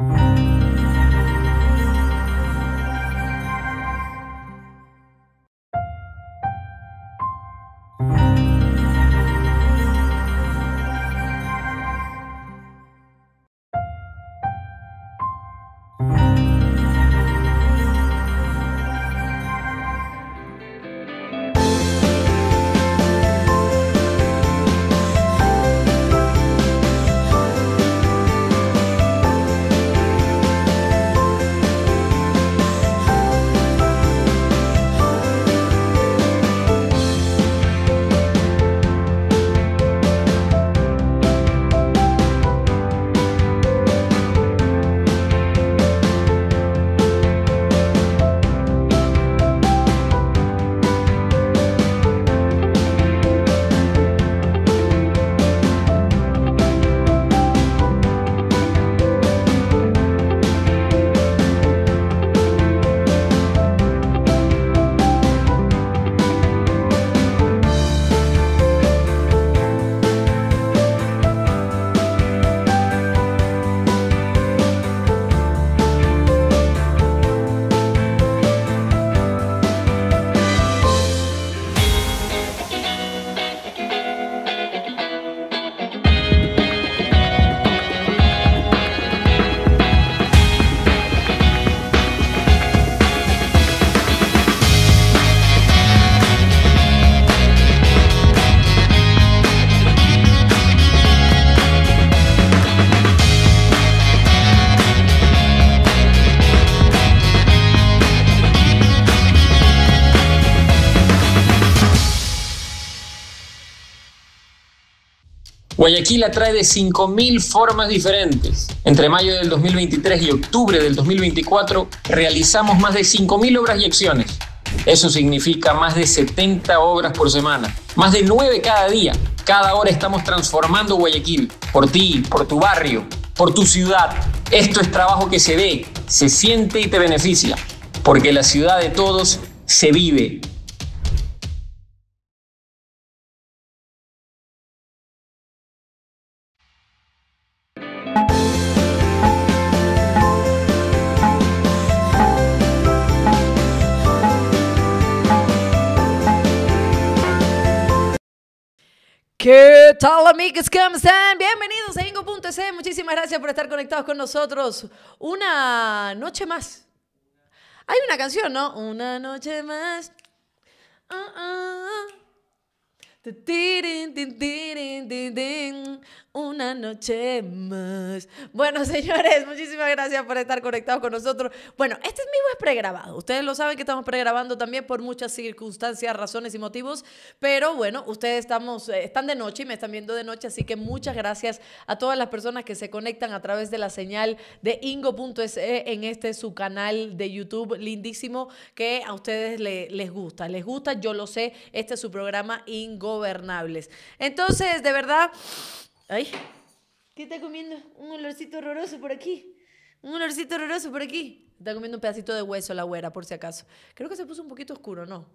Música Guayaquil atrae de 5.000 formas diferentes. Entre mayo del 2023 y octubre del 2024 realizamos más de 5.000 obras y acciones. Eso significa más de 70 obras por semana, más de 9 cada día. Cada hora estamos transformando Guayaquil, por ti, por tu barrio, por tu ciudad. Esto es trabajo que se ve, se siente y te beneficia, porque la ciudad de todos se vive ¿Qué tal, amigos? ¿Cómo están? Bienvenidos a Ingo.es. Muchísimas gracias por estar conectados con nosotros. Una noche más. Hay una canción, ¿no? Una noche más. Ah, ah. Una noche más. Bueno, señores, muchísimas gracias por estar conectados con nosotros. Bueno, este mismo es pregrabado. Ustedes lo saben que estamos pregrabando también por muchas circunstancias, razones y motivos. Pero bueno, ustedes estamos, eh, están de noche y me están viendo de noche. Así que muchas gracias a todas las personas que se conectan a través de la señal de ingo.se en este su canal de YouTube lindísimo que a ustedes les gusta. Les gusta, yo lo sé. Este es su programa Ingobernables. Entonces, de verdad. Ay, ¿qué está comiendo? Un olorcito horroroso por aquí. Un olorcito horroroso por aquí. Está comiendo un pedacito de hueso la güera, por si acaso. Creo que se puso un poquito oscuro, ¿no?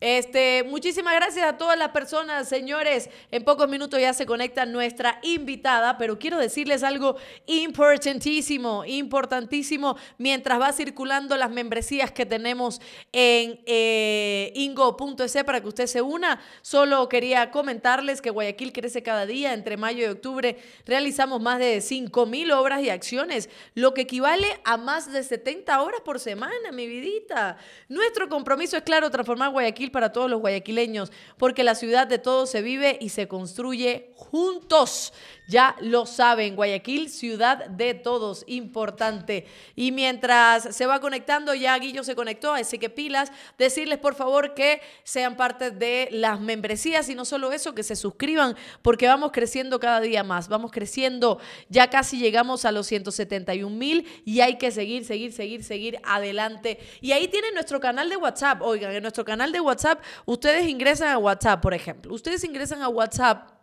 Este, muchísimas gracias a todas las personas, señores. En pocos minutos ya se conecta nuestra invitada, pero quiero decirles algo importantísimo, importantísimo. Mientras va circulando las membresías que tenemos en eh, ingo.es para que usted se una, solo quería comentarles que Guayaquil crece cada día. Entre mayo y octubre realizamos más de 5 mil obras y acciones, lo que equivale a más de 70 horas por semana, mi vidita. Nuestro compromiso es claro, transformar Guayaquil para todos los guayaquileños, porque la ciudad de todos se vive y se construye juntos. Ya lo saben, Guayaquil, ciudad de todos, importante. Y mientras se va conectando, ya Guillo se conectó, así que pilas, decirles por favor que sean parte de las membresías y no solo eso, que se suscriban, porque vamos creciendo cada día más, vamos creciendo, ya casi llegamos a los 171 mil y hay que seguir, seguir, seguir, seguir adelante. Y ahí tienen nuestro canal de WhatsApp, oigan, en nuestro canal de WhatsApp, ustedes ingresan a WhatsApp, por ejemplo, ustedes ingresan a WhatsApp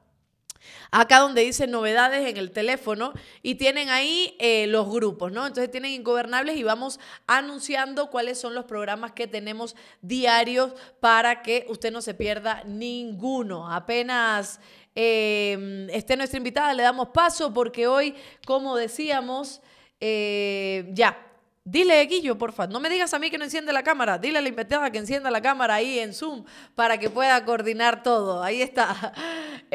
acá donde dice novedades en el teléfono y tienen ahí eh, los grupos, ¿no? Entonces tienen ingobernables y vamos anunciando cuáles son los programas que tenemos diarios para que usted no se pierda ninguno. Apenas eh, esté nuestra invitada, le damos paso porque hoy, como decíamos, Eh, ya, Dile, Guillo, porfa, no me digas a mí que no enciende la cámara, dile a la invitada que encienda la cámara ahí en Zoom para que pueda coordinar todo. Ahí está.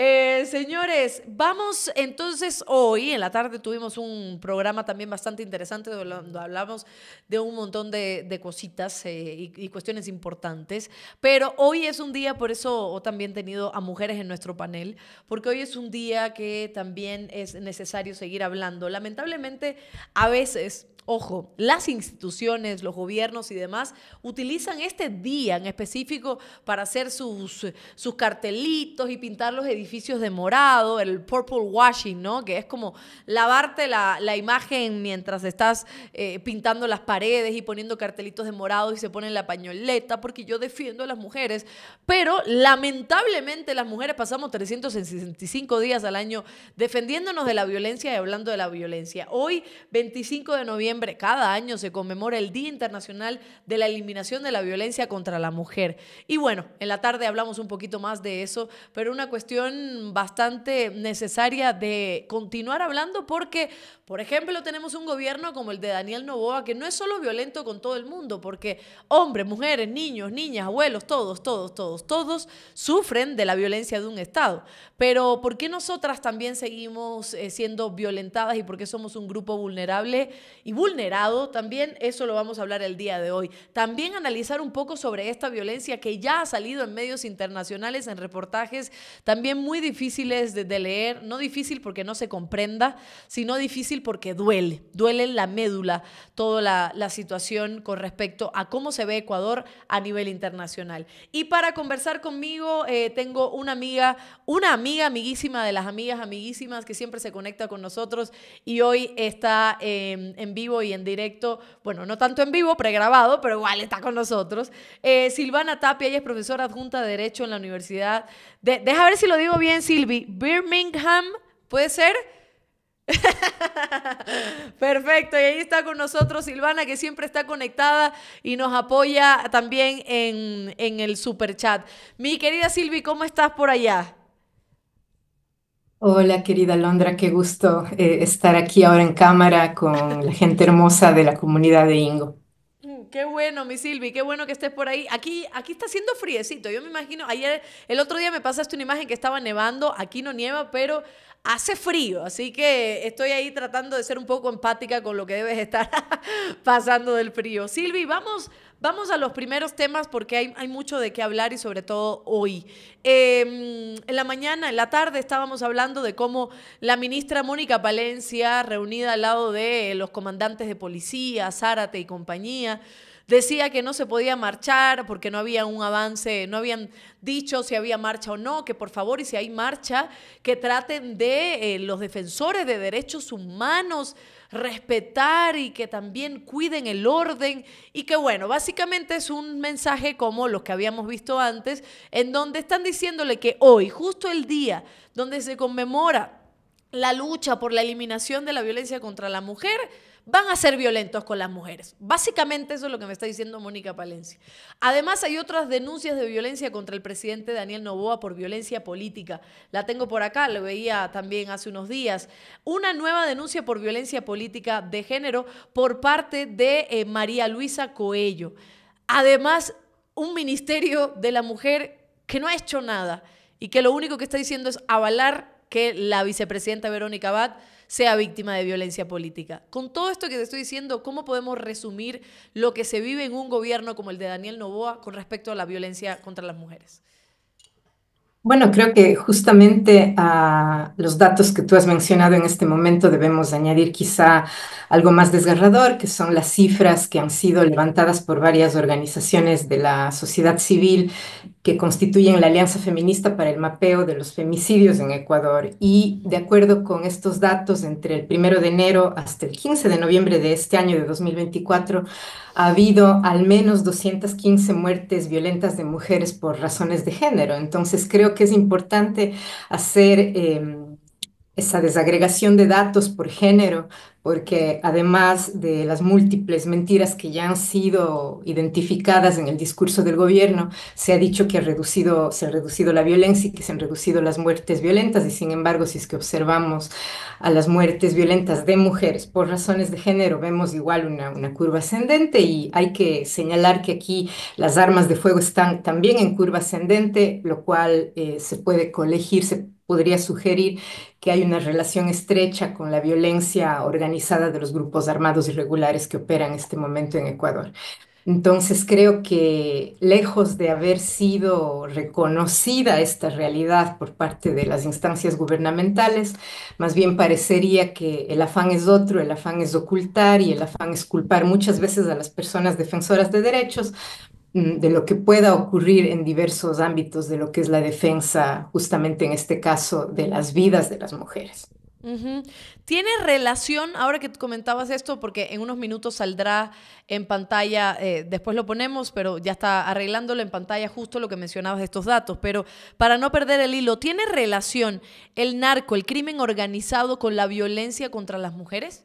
Eh, señores, vamos entonces hoy, en la tarde tuvimos un programa también bastante interesante donde hablamos de un montón de, cositas eh, y, cuestiones importantes, pero hoy es un día, por eso también tenido a mujeres en nuestro panel, porque hoy es un día que también es necesario seguir hablando. Lamentablemente, a veces Ojo, las instituciones, los gobiernos y demás utilizan este día en específico para hacer sus, sus cartelitos y pintar los edificios de morado, el purple washing, ¿no? Que es como lavarte la, imagen mientras estás eh, pintando las paredes y poniendo cartelitos de morado y se ponen la pañoleta, porque yo defiendo a las mujeres. Pero lamentablemente las mujeres pasamos 365 días al año defendiéndonos de la violencia y hablando de la violencia. Hoy, 25 de noviembre, cada año se conmemora el Día Internacional de la Eliminación de la Violencia contra la Mujer. Y bueno, en la tarde hablamos un poquito más de eso, pero una cuestión bastante necesaria de continuar hablando porque, por ejemplo, tenemos un gobierno como el de Daniel Novoa que no es solo violento con todo el mundo, porque hombres, mujeres, niños, niñas, abuelos, todos, todos, todos, todos sufren de la violencia de un Estado. Pero ¿por qué nosotras también seguimos eh, siendo violentadas y por qué somos un grupo vulnerable y? Vulnerado, también eso lo vamos a hablar el día de hoy. También analizar un poco sobre esta violencia que ya ha salido en medios internacionales, en reportajes también muy difíciles de, leer, no difícil porque no se comprenda, sino difícil porque duele, duele en la médula toda la, situación con respecto a cómo se ve Ecuador a nivel internacional. Y para conversar conmigo eh, tengo una amiga, una amiga amiguísima de las amigas amiguísimas que siempre se conecta con nosotros y hoy está eh, en vivo y en directo, bueno, no tanto en vivo, pregrabado, pero igual está con nosotros. Eh, Silvana Tapia, ella es profesora adjunta de Derecho en la Universidad de, deja ver si lo digo bien, Silvi, Birmingham, ¿puede ser? Perfecto, y ahí está con nosotros Silvana, que siempre está conectada y nos apoya también en, en el super chat. Mi querida Silvi, ¿cómo estás por allá? Hola, querida Londra, qué gusto eh, estar aquí ahora en cámara con la gente hermosa de la comunidad de Ingo. Mm, qué bueno, mi Silvi, qué bueno que estés por ahí. Aquí, aquí está haciendo friecito. Yo me imagino, ayer, el otro día me pasaste una imagen que estaba nevando. Aquí no nieva, pero hace frío. Así que estoy ahí tratando de ser un poco empática con lo que debes estar pasando del frío. Silvi, vamos Vamos a los primeros temas porque hay, mucho de qué hablar y sobre todo hoy. Em, en la mañana, en la tarde, estábamos hablando de cómo la ministra Mónica Palencia, reunida al lado de los comandantes de policía, Zárate y compañía, decía que no se podía marchar porque no había un avance, no habían dicho si había marcha o no, que por favor y si hay marcha, que traten de eh, los defensores de derechos humanos respetar y que también cuiden el orden. Y que bueno, básicamente es un mensaje como los que habíamos visto antes, en donde están diciéndole que hoy, justo el día donde se conmemora la lucha por la eliminación de la violencia contra la mujer, van a ser violentos con las mujeres. Básicamente eso es lo que me está diciendo Mónica Palencia. Además hay otras denuncias de violencia contra el presidente Daniel Novoa por violencia política. La tengo por acá, lo veía también hace unos días. Una nueva denuncia por violencia política de género por parte de eh, María Luisa Coello. Además, un ministerio de la mujer que no ha hecho nada y que lo único que está diciendo es avalar que la vicepresidenta Verónica Abad sea víctima de violencia política. Con todo esto que te estoy diciendo, ¿cómo podemos resumir lo que se vive en un gobierno como el de Daniel Novoa con respecto a la violencia contra las mujeres? Bueno, creo que justamente a los datos que tú has mencionado en este momento debemos añadir quizá algo más desgarrador, que son las cifras que han sido levantadas por varias organizaciones de la sociedad civil que constituyen la Alianza Feminista para el Mapeo de los Femicidios en Ecuador. Y de acuerdo con estos datos, entre el primero de enero hasta el 15 de noviembre de este año de 2024, ha habido al menos 215 muertes violentas de mujeres por razones de género. Entonces, creo que es importante hacer... Em, esa desagregación de datos por género, porque además de las múltiples mentiras que ya han sido identificadas en el discurso del gobierno, se ha dicho que se ha reducido la violencia y que se han reducido las muertes violentas, y sin embargo, si es que observamos a las muertes violentas de mujeres por razones de género, vemos igual una, una curva ascendente. Y hay que señalar que aquí las armas de fuego están también en curva ascendente, lo cual eh, se puede colegir, se podría sugerir que hay una relación estrecha con la violencia organizada de los grupos armados irregulares que operan en este momento en Ecuador. Entonces creo que lejos de haber sido reconocida esta realidad por parte de las instancias gubernamentales, más bien parecería que el afán es otro, el afán es ocultar y el afán es culpar muchas veces a las personas defensoras de derechos de lo que pueda ocurrir en diversos ámbitos de lo que es la defensa, justamente en este caso, de las vidas de las mujeres. ¿Tiene relación, ahora que comentabas esto, porque en unos minutos saldrá en pantalla, eh, después lo ponemos, pero ya está arreglándolo en pantalla justo lo que mencionabas de estos datos, pero para no perder el hilo, ¿tiene relación el narco, el crimen organizado con la violencia contra las mujeres?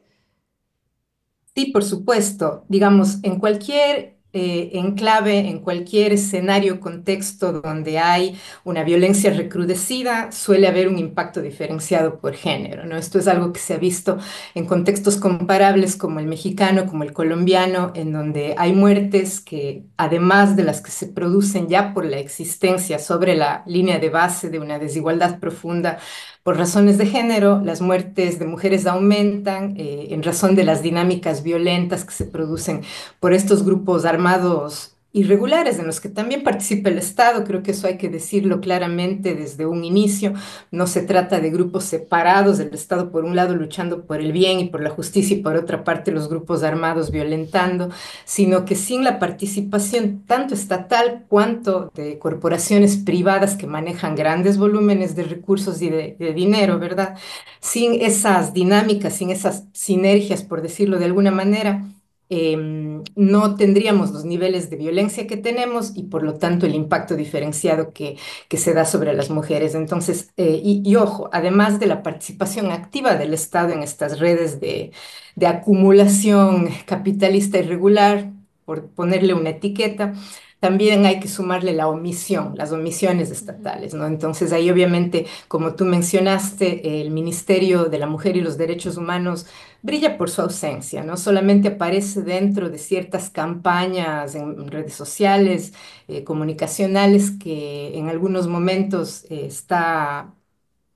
Sí, por supuesto. Digamos, en cualquier eh, en clave en cualquier escenario, contexto donde hay una violencia recrudecida, suele haber un impacto diferenciado por género. Esto es algo que se ha visto en contextos comparables como el mexicano, como el colombiano, en donde hay muertes que, además de las que se producen ya por la existencia sobre la línea de base de una desigualdad profunda, por razones de género, las muertes de mujeres aumentan eh, en razón de las dinámicas violentas que se producen por estos grupos armados irregulares en los que también participa el Estado. Creo que eso hay que decirlo claramente desde un inicio. No se trata de grupos separados del Estado, por un lado luchando por el bien y por la justicia y por otra parte los grupos armados violentando, sino que sin la participación tanto estatal cuanto de corporaciones privadas que manejan grandes volúmenes de recursos y de, dinero, ¿verdad? Sin esas dinámicas, sin esas sinergias, por decirlo de alguna manera, Em, no tendríamos los niveles de violencia que tenemos y por lo tanto el impacto diferenciado que, que se da sobre las mujeres. Entonces, eh, y, ojo, además de la participación activa del Estado en estas redes de, de acumulación capitalista irregular, por ponerle una etiqueta, también hay que sumarle la omisión, las omisiones estatales, ¿no? Entonces ahí obviamente, como tú mencionaste, el Ministerio de la Mujer y los Derechos Humanos brilla por su ausencia, ¿no? Solamente aparece dentro de ciertas campañas en redes sociales, eh, comunicacionales, que en algunos momentos eh, está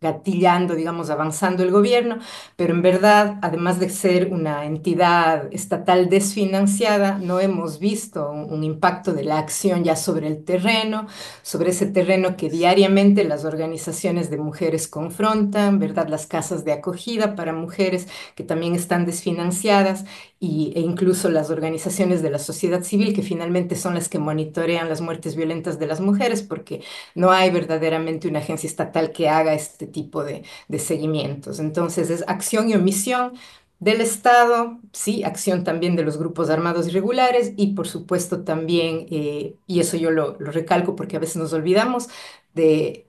gatillando, digamos, avanzando el gobierno, pero en verdad, además de ser una entidad estatal desfinanciada, no hemos visto un, impacto de la acción ya sobre el terreno, sobre ese terreno que diariamente las organizaciones de mujeres confrontan, ¿verdad? Las casas de acogida para mujeres que también están desfinanciadas y, e incluso las organizaciones de la sociedad civil que finalmente son las que monitorean las muertes violentas de las mujeres porque no hay verdaderamente una agencia estatal que haga este tipo de, de seguimientos. Entonces es acción y omisión del Estado, sí, acción también de los grupos armados irregulares y por supuesto también, eh, y eso yo lo, lo recalco porque a veces nos olvidamos, de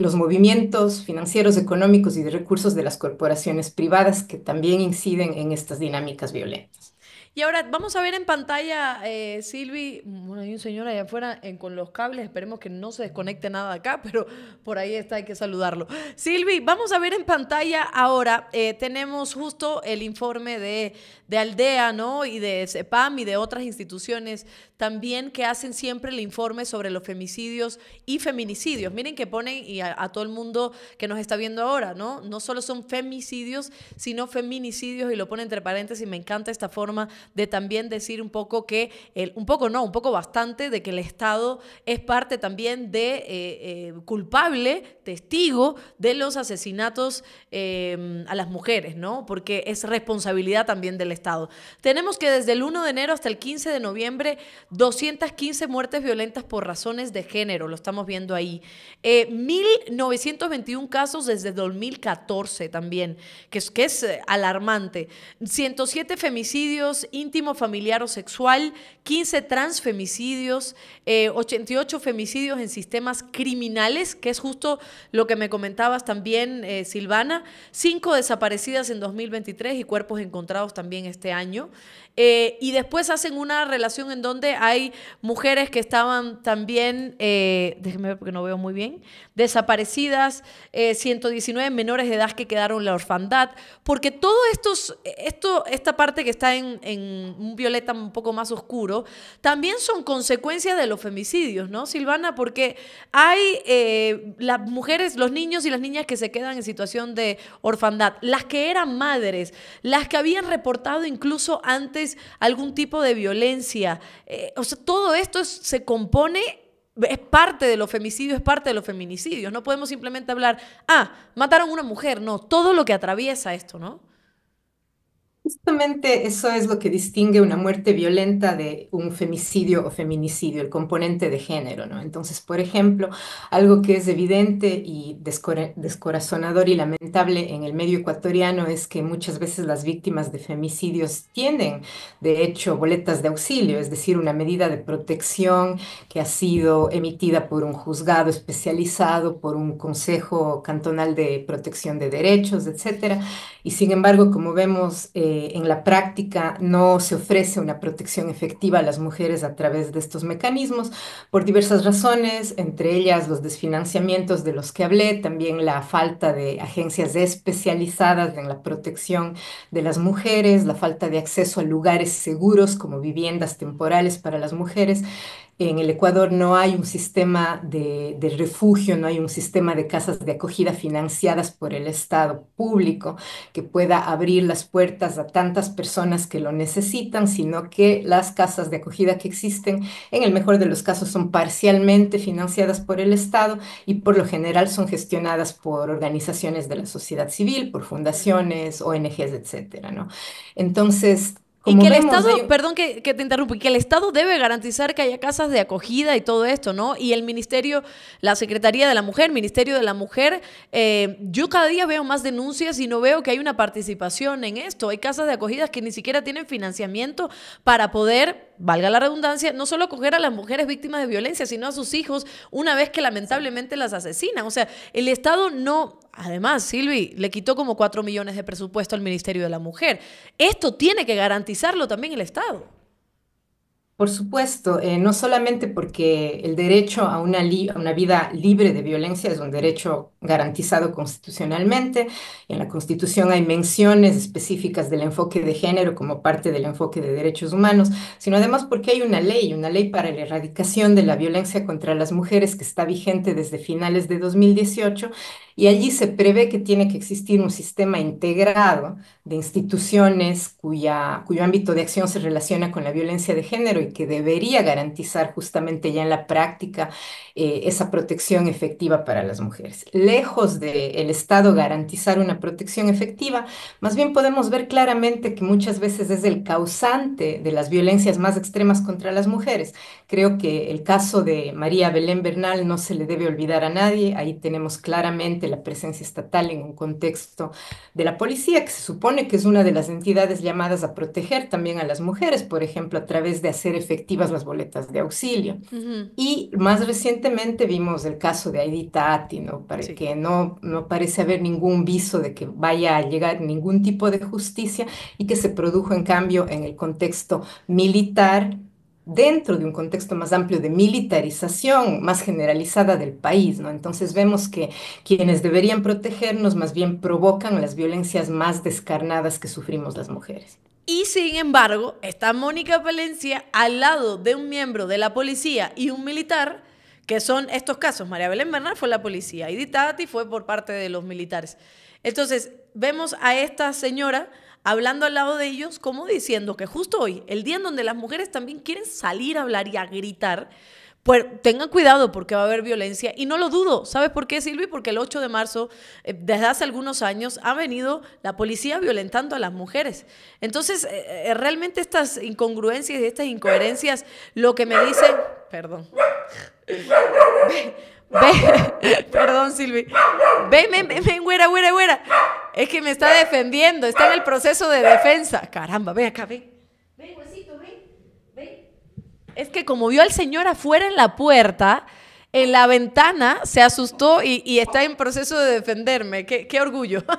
los movimientos financieros, económicos y de recursos de las corporaciones privadas que también inciden en estas dinámicas violentas. Y ahora vamos a ver en pantalla, eh, Silvi, bueno, hay un señor allá afuera con los cables, esperemos que no se desconecte nada acá, pero por ahí está, hay que saludarlo. Silvi, vamos a ver en pantalla ahora, eh, tenemos justo el informe de, de Aldea, ¿no? Y de CEPAM y de otras instituciones también que hacen siempre el informe sobre los femicidios y feminicidios. Miren que ponen y a, todo el mundo que nos está viendo ahora, ¿no? No solo son femicidios, sino feminicidios y lo pone entre paréntesis. Me encanta esta forma de también decir un poco que, el, un poco no, un poco bastante, de que el Estado es parte también de eh, eh, culpable, testigo de los asesinatos eh, a las mujeres, ¿no? Porque es responsabilidad también del Estado. Tenemos que desde el 1 de enero hasta el 15 de noviembre 215 muertes violentas por razones de género, lo estamos viendo ahí. 1.921 eh, casos desde 2014 también, que es, que es alarmante. 107 femicidios íntimo, familiar o sexual, 15 transfemicidios, 88 eh, femicidios en sistemas criminales, que es justo lo que me comentabas también, eh, Silvana, 5 desaparecidas en 2023 y cuerpos encontrados también este año. Eh, y después hacen una relación en donde hay mujeres que estaban también, eh, déjenme ver porque no veo muy bien, desaparecidas, 119 eh, menores de edad que quedaron en la orfandad, porque todo estos, esto, esta parte que está en, en, un violeta un poco más oscuro, también son consecuencias de los femicidios, ¿no, Silvana? Porque hay las mujeres, los niños y las niñas que se quedan en situación de orfandad, las que eran madres, las que habían reportado incluso antes algún tipo de violencia. Eh, o sea, todo esto se compone es parte de los femicidios, es parte de los feminicidios. No podemos simplemente hablar, ah, mataron a una mujer. No, todo lo que atraviesa esto, ¿no? Justamente eso es lo que distingue una muerte violenta de un femicidio o feminicidio, el componente de género, ¿no? Entonces, por ejemplo, algo que es evidente y descorazonador y lamentable en el medio ecuatoriano es que muchas veces las víctimas de femicidios tienen, de hecho, boletas de auxilio, es decir, una medida de protección que ha sido emitida por un juzgado especializado, por un consejo cantonal de protección de derechos, etcétera. Y sin embargo, como vemos, eh, eh, en la práctica no se ofrece una protección efectiva a las mujeres a través de estos mecanismos por diversas razones, entre ellas los desfinanciamientos de los que hablé, también la falta de agencias especializadas en la protección de las mujeres, la falta de acceso a lugares seguros como viviendas temporales para las mujeres en el Ecuador no hay un sistema de, refugio, no hay un sistema de casas de acogida financiadas por el Estado público que pueda abrir las puertas a tantas personas que lo necesitan, sino que las casas de acogida que existen, en el mejor de los casos, son parcialmente financiadas por el Estado y por lo general son gestionadas por organizaciones de la sociedad civil, por fundaciones, ONGs, etcétera. Entonces, y que el Estado, perdón que, te interrumpo, que el Estado debe garantizar que haya casas de acogida y todo esto, ¿no? Y el Ministerio, la Secretaría de la Mujer, Ministerio de la Mujer, eh, yo cada día veo más denuncias y no veo que hay una participación en esto. Hay casas de acogida que ni siquiera tienen financiamiento para poder, valga la redundancia, no solo acoger a las mujeres víctimas de violencia, sino a sus hijos una vez que lamentablemente las asesinan. O sea, el Estado no Además, Silvi le quitó como 4 millones de presupuesto al Ministerio de la Mujer. Esto tiene que garantizarlo también el Estado. Por supuesto, eh, no solamente porque el derecho a una, vida libre de violencia es un derecho garantizado constitucionalmente, en la Constitución hay menciones específicas del enfoque de género como parte del enfoque de derechos humanos, sino además porque hay una ley, una ley para la erradicación de la violencia contra las mujeres que está vigente desde finales de 2018 y allí se prevé que tiene que existir un sistema integrado de instituciones cuya, cuyo ámbito de acción se relaciona con la violencia de género y que debería garantizar justamente ya en la práctica eh, esa protección efectiva para las mujeres. Lejos del el Estado garantizar una protección efectiva, más bien podemos ver claramente que muchas veces es el causante de las violencias más extremas contra las mujeres. Creo que el caso de María Belén Bernal no se le debe olvidar a nadie. Ahí tenemos claramente la presencia estatal en un contexto de la policía, que se supone que es una de las entidades llamadas a proteger también a las mujeres, por ejemplo, a través de hacer efectivas las boletas de auxilio. Y más recientemente vimos el caso de Aidita Ati, ¿no? Para que no, no parece haber ningún viso de que vaya a llegar ningún tipo de justicia y que se produjo en cambio en el contexto militar dentro de un contexto más amplio de militarización más generalizada del país, ¿no? Entonces vemos que quienes deberían protegernos más bien provocan las violencias más descarnadas que sufrimos las mujeres. Y sin embargo, está Mónica Valencia al lado de un miembro de la policía y un militar, que son estos casos. María Belén Bernal fue la policía y Tati fue por parte de los militares. Entonces, vemos a esta señora hablando al lado de ellos, como diciendo que justo hoy, el día en donde las mujeres también quieren salir a hablar y a gritar, pues tengan cuidado porque va a haber violencia y no lo dudo. ¿Sabes por qué, Silvi? Porque el 8 de marzo, eh, desde hace algunos años, ha venido la policía violentando a las mujeres. Entonces, eh, eh, realmente estas incongruencias y estas incoherencias, lo que me dicen, perdón. Ve, perdón, Silvi. Ven, ven, ven, ven, güera, güera, güera. Es que me está defendiendo, está en el proceso de defensa. Caramba, ven acá, ven. Ven, huesito, ven, ven. Es que como vio al señor afuera en la puerta, en la ventana, se asustó y, y está en proceso de defenderme. Qué, qué orgullo.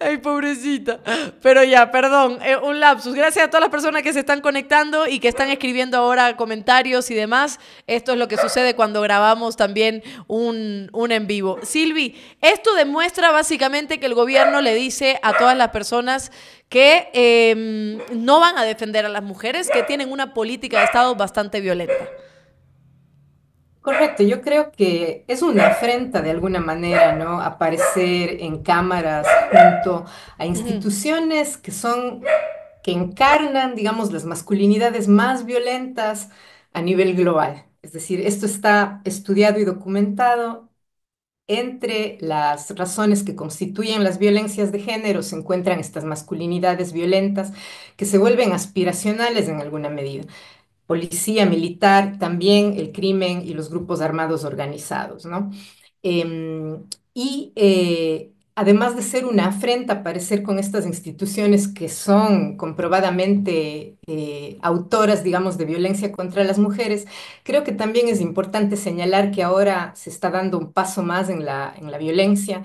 Ay, pobrecita. Pero ya, perdón, eh, un lapsus. Gracias a todas las personas que se están conectando y que están escribiendo ahora comentarios y demás. Esto es lo que sucede cuando grabamos también un, un en vivo. Silvi, esto demuestra básicamente que el gobierno le dice a todas las personas que em, no van a defender a las mujeres, que tienen una política de Estado bastante violenta. Correcto, yo creo que es una afrenta de alguna manera, ¿no? Aparecer en cámaras junto a instituciones que son, que encarnan, digamos, las masculinidades más violentas a nivel global. Es decir, esto está estudiado y documentado. Entre las razones que constituyen las violencias de género se encuentran estas masculinidades violentas que se vuelven aspiracionales en alguna medida policía militar, también el crimen y los grupos armados organizados, ¿no? Em, y eh, además de ser una afrenta aparecer con estas instituciones que son comprobadamente eh, autoras, digamos, de violencia contra las mujeres, creo que también es importante señalar que ahora se está dando un paso más en la, en la violencia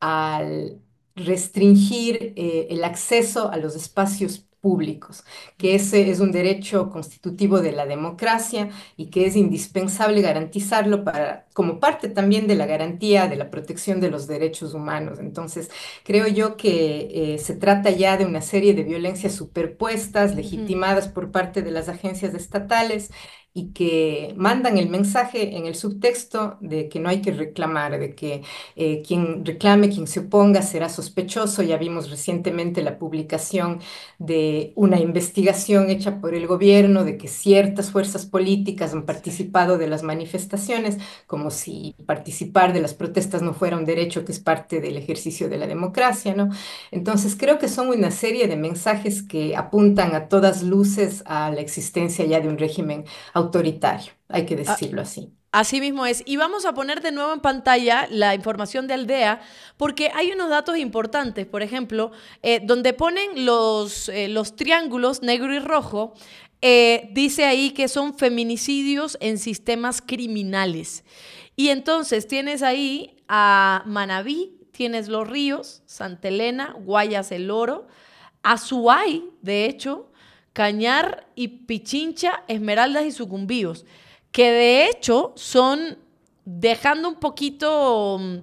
al restringir eh, el acceso a los espacios públicos, que ese es un derecho constitutivo de la democracia y que es indispensable garantizarlo para, como parte también de la garantía de la protección de los derechos humanos. Entonces, creo yo que eh, se trata ya de una serie de violencias superpuestas, legitimadas por parte de las agencias estatales y que mandan el mensaje en el subtexto de que no hay que reclamar, de que eh, quien reclame, quien se oponga será sospechoso. Ya vimos recientemente la publicación de una investigación hecha por el gobierno de que ciertas fuerzas políticas han participado de las manifestaciones, como si participar de las protestas no fuera un derecho que es parte del ejercicio de la democracia, ¿no? Entonces creo que son una serie de mensajes que apuntan a todas luces a la existencia ya de un régimen autoritario, hay que ah, decirlo así. Así mismo es. Y vamos a poner de nuevo en pantalla la información de Aldea, porque hay unos datos importantes, por ejemplo, eh, donde ponen los, eh, los triángulos negro y rojo, eh, dice ahí que son feminicidios en sistemas criminales. Y entonces tienes ahí a Manabí, tienes Los Ríos, Santa Elena, Guayas el Oro, Azuay, de hecho, Cañar y Pichincha, Esmeraldas y Sucumbíos, que de hecho son dejando un poquito mm,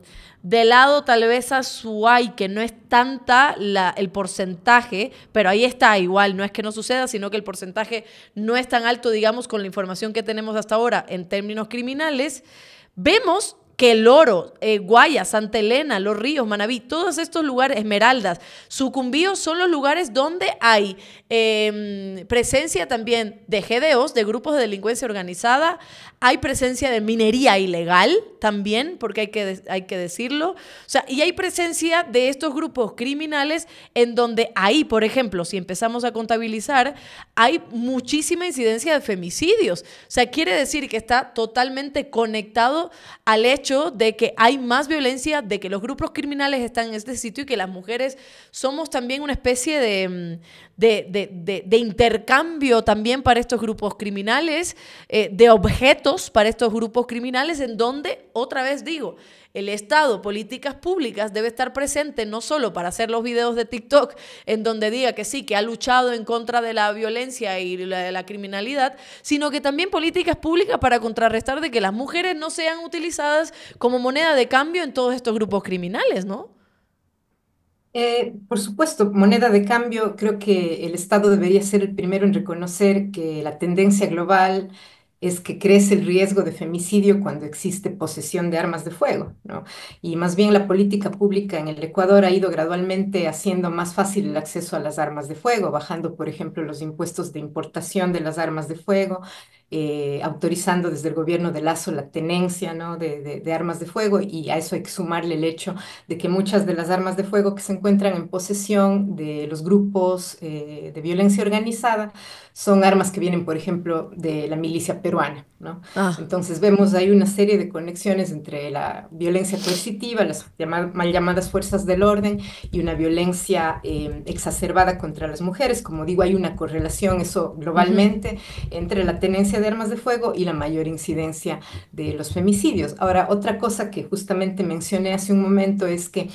de lado tal vez a Suay, que no es tanta la, el porcentaje, pero ahí está igual, no es que no suceda, sino que el porcentaje no es tan alto, digamos, con la información que tenemos hasta ahora en términos criminales, vemos que el oro, eh, Guaya, Santa Elena, Los Ríos, Manabí, todos estos lugares, Esmeraldas, Sucumbíos, son los lugares donde hay em, presencia también de GDOs, de grupos de delincuencia organizada, hay presencia de minería ilegal también, porque hay que, hay que decirlo, o sea, y hay presencia de estos grupos criminales en donde ahí, por ejemplo, si empezamos a contabilizar, hay muchísima incidencia de femicidios, o sea, quiere decir que está totalmente conectado al hecho de que hay más violencia, de que los grupos criminales están en este sitio y que las mujeres somos también una especie de, mm, de, intercambio también para estos grupos criminales, eh, de objetos para estos grupos criminales, en donde, otra vez digo, el Estado, políticas públicas, debe estar presente no solo para hacer los videos de TikTok en donde diga que sí, que ha luchado en contra de la violencia y la, criminalidad, sino que también políticas públicas para contrarrestar de que las mujeres no sean utilizadas como moneda de cambio en todos estos grupos criminales, ¿no? Eh, por supuesto, moneda de cambio, creo que el Estado debería ser el primero en reconocer que la tendencia global es que crece el riesgo de femicidio cuando existe posesión de armas de fuego, ¿no? Y más bien la política pública en el Ecuador ha ido gradualmente haciendo más fácil el acceso a las armas de fuego, bajando, por ejemplo, los impuestos de importación de las armas de fuego, eh, autorizando desde el gobierno de Lazo la tenencia ¿no? de, de, armas de fuego y a eso hay que sumarle el hecho de que muchas de las armas de fuego que se encuentran en posesión de los grupos eh, de violencia organizada son armas que vienen, por ejemplo, de la milicia peruana. ¿no? Ah. Entonces vemos ahí una serie de conexiones entre la violencia coercitiva, las mal llamadas fuerzas del orden y una violencia eh, exacerbada contra las mujeres. Como digo, hay una correlación, eso globalmente, entre la tenencia de armas de fuego y la mayor incidencia de los femicidios. Ahora, otra cosa que justamente mencioné hace un momento es que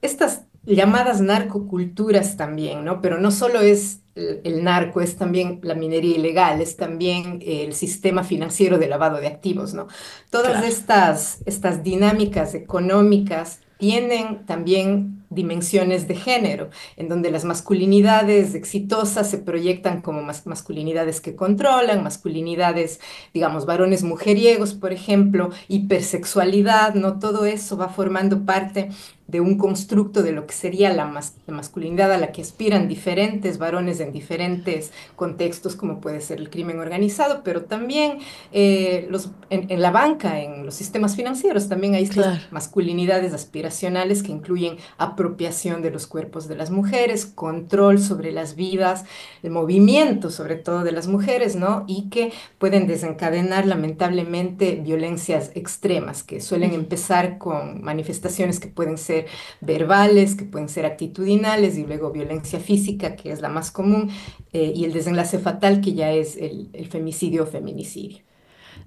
estas llamadas narcoculturas también, ¿no? Pero no solo es el, narco, es también la minería ilegal, es también el sistema financiero de lavado de activos, ¿no? Todas estas, estas dinámicas económicas tienen también dimensiones de género, en donde las masculinidades exitosas se proyectan como masculinidades que controlan, masculinidades, digamos, varones mujeriegos, por ejemplo, hipersexualidad, ¿no? Todo eso va formando parte de un constructo de lo que sería la, masculinidad a la que aspiran diferentes varones en diferentes contextos, como puede ser el crimen organizado, pero también eh, los, en, la banca, en los sistemas financieros, también hay estas masculinidades aspiracionales que incluyen apropiación de los cuerpos de las mujeres, control sobre las vidas, el movimiento sobre todo de las mujeres, ¿no? Y que pueden desencadenar lamentablemente violencias extremas, que suelen empezar con manifestaciones que pueden verbales, que pueden ser actitudinales, y luego violencia física, que es la más común, eh, y el desenlace fatal, que ya es el, el femicidio o feminicidio.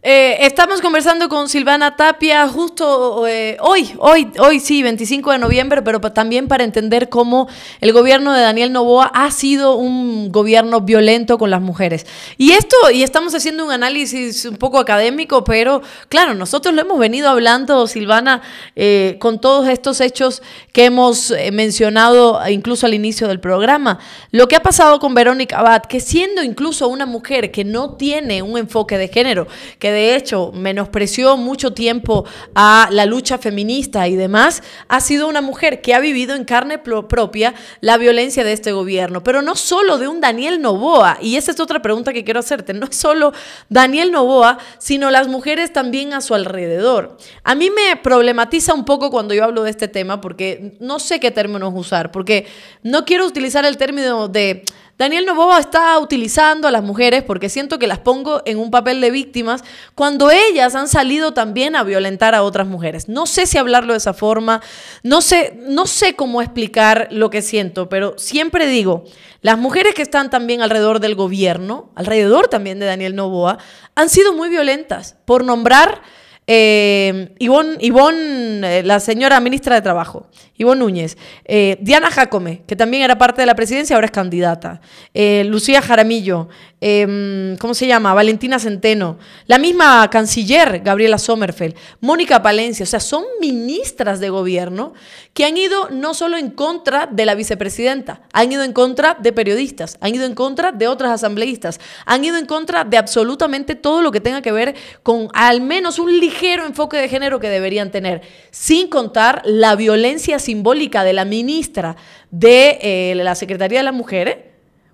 Eh, estamos conversando con Silvana Tapia justo eh, hoy, hoy, hoy sí, 25 de noviembre, pero también para entender cómo el gobierno de Daniel Novoa ha sido un gobierno violento con las mujeres. Y esto, y estamos haciendo un análisis un poco académico, pero claro, nosotros lo hemos venido hablando, Silvana, eh, con todos estos hechos que hemos mencionado incluso al inicio del programa. Lo que ha pasado con Verónica Abad, que siendo incluso una mujer que no tiene un enfoque de género, que de hecho menospreció mucho tiempo a la lucha feminista y demás, ha sido una mujer que ha vivido en carne propia la violencia de este gobierno, pero no solo de un Daniel Novoa, y esa es otra pregunta que quiero hacerte, no es solo Daniel Novoa, sino las mujeres también a su alrededor. A mí me problematiza un poco cuando yo hablo de este tema porque no sé qué términos usar, porque no quiero utilizar el término de Daniel Novoa está utilizando a las mujeres porque siento que las pongo en un papel de víctimas cuando ellas han salido también a violentar a otras mujeres. No sé si hablarlo de esa forma, no sé, no sé cómo explicar lo que siento, pero siempre digo, las mujeres que están también alrededor del gobierno, alrededor también de Daniel Novoa, han sido muy violentas por nombrar Ivonne, eh, la señora ministra de Trabajo, Ivonne Núñez, eh, Diana Jacome, que también era parte de la presidencia, ahora es candidata, eh, Lucía Jaramillo, Em, ¿cómo se llama? Valentina Centeno, la misma canciller Gabriela Sommerfeld, Mónica Palencia, o sea, son ministras de gobierno que han ido no solo en contra de la vicepresidenta, han ido en contra de periodistas, han ido en contra de otras asambleístas, han ido en contra de absolutamente todo lo que tenga que ver con al menos un ligero enfoque de género que deberían tener, sin contar la violencia simbólica de la ministra de eh, la Secretaría de las Mujeres,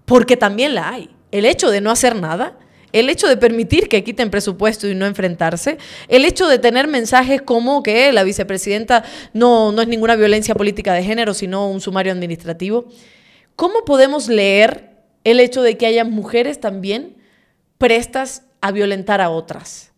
porque también la hay el hecho de no hacer nada, el hecho de permitir que quiten presupuesto y no enfrentarse, el hecho de tener mensajes como que la vicepresidenta no, no es ninguna violencia política de género, sino un sumario administrativo. ¿Cómo podemos leer el hecho de que haya mujeres también prestas a violentar a otras?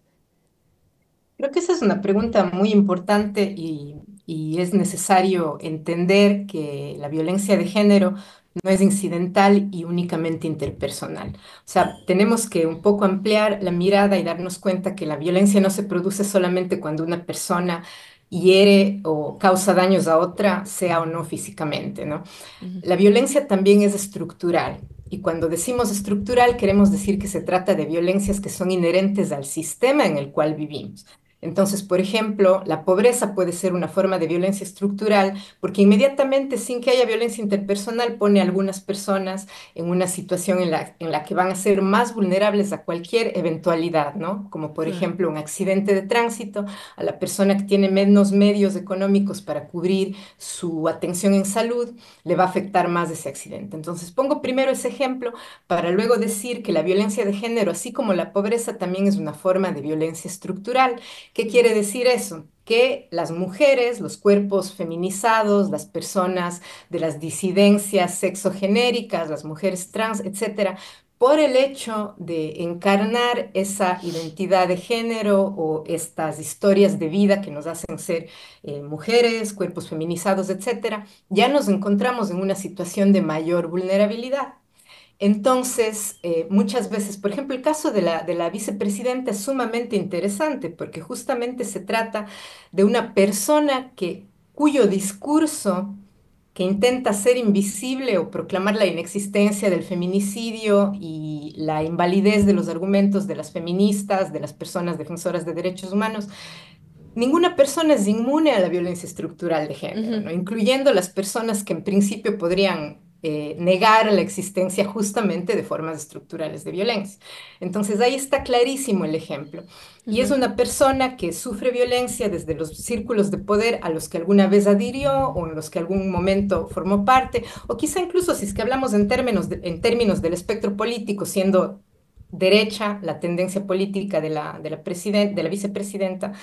Creo que esa es una pregunta muy importante y, y es necesario entender que la violencia de género no es incidental y únicamente interpersonal. O sea, tenemos que un poco ampliar la mirada y darnos cuenta que la violencia no se produce solamente cuando una persona hiere o causa daños a otra, sea o no físicamente, ¿no? La violencia también es estructural. Y cuando decimos estructural, queremos decir que se trata de violencias que son inherentes al sistema en el cual vivimos. Entonces, por ejemplo, la pobreza puede ser una forma de violencia estructural porque inmediatamente, sin que haya violencia interpersonal, pone a algunas personas en una situación en la, en la que van a ser más vulnerables a cualquier eventualidad, ¿no? Como por ejemplo un accidente de tránsito, a la persona que tiene menos medios económicos para cubrir su atención en salud, le va a afectar más ese accidente. Entonces, pongo primero ese ejemplo para luego decir que la violencia de género, así como la pobreza, también es una forma de violencia estructural ¿Qué quiere decir eso? Que las mujeres, los cuerpos feminizados, las personas de las disidencias sexogenéricas, las mujeres trans, etcétera, por el hecho de encarnar esa identidad de género o estas historias de vida que nos hacen ser eh, mujeres, cuerpos feminizados, etcétera, ya nos encontramos en una situación de mayor vulnerabilidad. Entonces, eh, muchas veces, por ejemplo, el caso de la, de la vicepresidenta es sumamente interesante porque justamente se trata de una persona que, cuyo discurso que intenta ser invisible o proclamar la inexistencia del feminicidio y la invalidez de los argumentos de las feministas, de las personas defensoras de derechos humanos, ninguna persona es inmune a la violencia estructural de género, incluyendo las personas que en principio podrían eh, negar la existencia justamente de formas estructurales de violencia. Entonces ahí está clarísimo el ejemplo. Y es una persona que sufre violencia desde los círculos de poder a los que alguna vez adhirió o en los que algún momento formó parte, o quizá incluso si es que hablamos en términos, en términos del espectro político, siendo derecha la tendencia política de la, de la, de la vicepresidenta,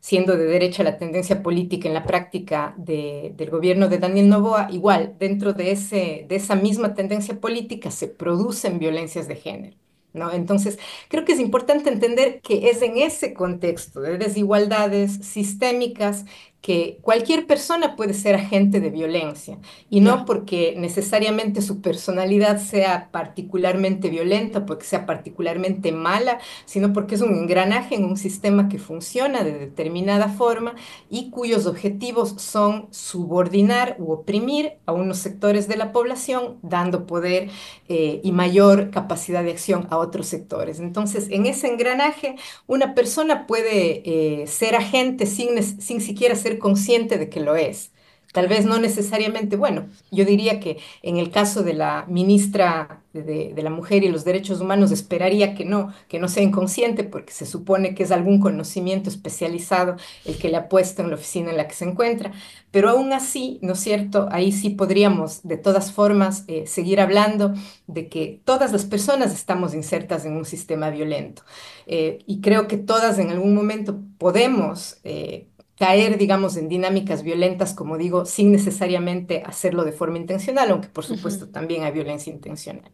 siendo de derecha la tendencia política en la práctica del gobierno de Daniel Novoa, igual dentro de, ese, de esa misma tendencia política se producen violencias de género. ¿No? Entonces, creo que es importante entender que es en ese contexto de desigualdades sistémicas que cualquier persona puede ser agente de violencia y no porque necesariamente su personalidad sea particularmente violenta, porque sea particularmente mala, sino porque es un engranaje en un sistema que funciona de determinada forma y cuyos objetivos son subordinar u oprimir a unos sectores de la población, dando poder eh, y mayor capacidad de acción a otros sectores. Entonces, en ese engranaje, una persona puede eh, ser agente sin, sin siquiera ser consciente de que lo es. Tal vez no necesariamente, bueno, yo diría que en el caso de la ministra de, la Mujer y los Derechos Humanos esperaría que no, que no sea inconsciente porque se supone que es algún conocimiento especializado el que le ha puesto en la oficina en la que se encuentra, pero aún así, ¿no es cierto? Ahí sí podríamos de todas formas eh, seguir hablando de que todas las personas estamos insertas en un sistema violento eh, y creo que todas en algún momento podemos... Eh, caer, digamos, en dinámicas violentas, como digo, sin necesariamente hacerlo de forma intencional, aunque por supuesto también hay violencia intencional.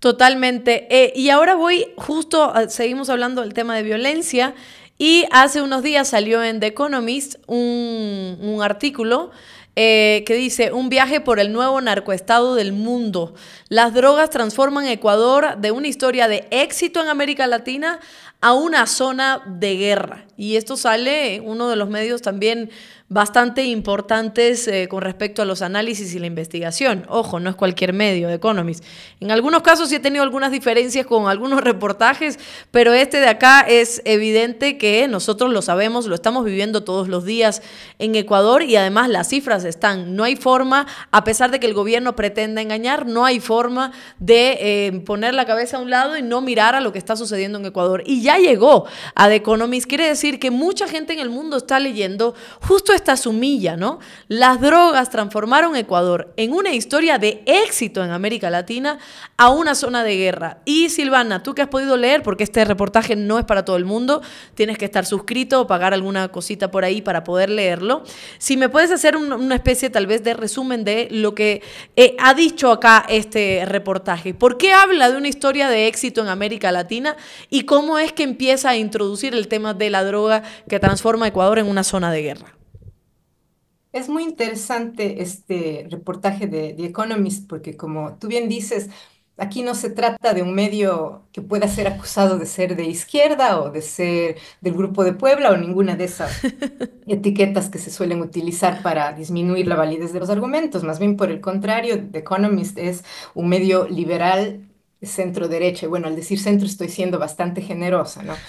Totalmente. Eh, y ahora voy, justo, seguimos hablando del tema de violencia, y hace unos días salió en The Economist un, un artículo eh, que dice, un viaje por el nuevo narcoestado del mundo. Las drogas transforman Ecuador de una historia de éxito en América Latina a una zona de guerra. Y esto sale uno de los medios también bastante importantes eh, con respecto a los análisis y la investigación. Ojo, no es cualquier medio Economist. En algunos casos sí he tenido algunas diferencias con algunos reportajes, pero este de acá es evidente que nosotros lo sabemos, lo estamos viviendo todos los días en Ecuador y además las cifras están. No hay forma, a pesar de que el gobierno pretenda engañar, no hay forma de eh, poner la cabeza a un lado y no mirar a lo que está sucediendo en Ecuador. Y ya llegó a The Economist. Quiere decir que mucha gente en el mundo está leyendo justo esta sumilla, ¿no? Las drogas transformaron Ecuador en una historia de éxito en América Latina a una zona de guerra. Y Silvana, tú que has podido leer, porque este reportaje no es para todo el mundo, tienes que estar suscrito o pagar alguna cosita por ahí para poder leerlo. Si me puedes hacer una especie tal vez de resumen de lo que eh, ha dicho acá este reportaje. ¿Por qué habla de una historia de éxito en América Latina y cómo es que empieza a introducir el tema de la droga que transforma Ecuador en una zona de guerra? Es muy interesante este reportaje de The Economist porque como tú bien dices, aquí no se trata de un medio que pueda ser acusado de ser de izquierda o de ser del grupo de Puebla o ninguna de esas etiquetas que se suelen utilizar para disminuir la validez de los argumentos. Más bien por el contrario, The Economist es un medio liberal centro derecha, y bueno, al decir centro estoy siendo bastante generosa, ¿no?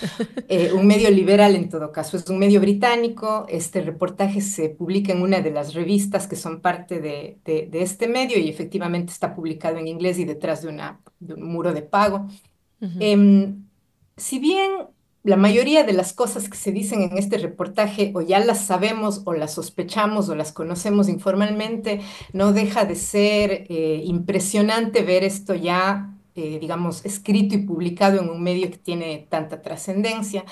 Eh, un medio liberal en todo caso, es un medio británico, este reportaje se publica en una de las revistas que son parte de, de, este medio y efectivamente está publicado en inglés y detrás de, una, de un muro de pago. Em, si bien la mayoría de las cosas que se dicen en este reportaje o ya las sabemos o las sospechamos o las conocemos informalmente, no deja de ser eh, impresionante ver esto ya eh, digamos, escrito y publicado en un medio que tiene tanta trascendencia.